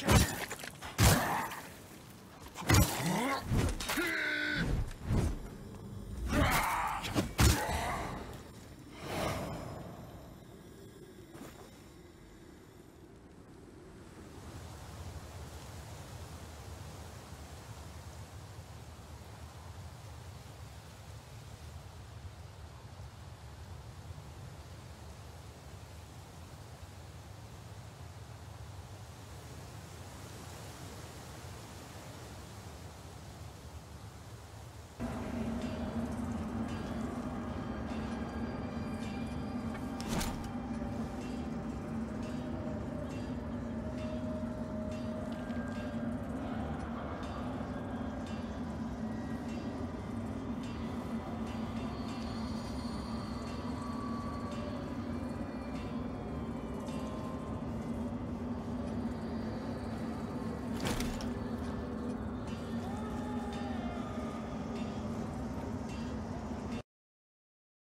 Gotcha.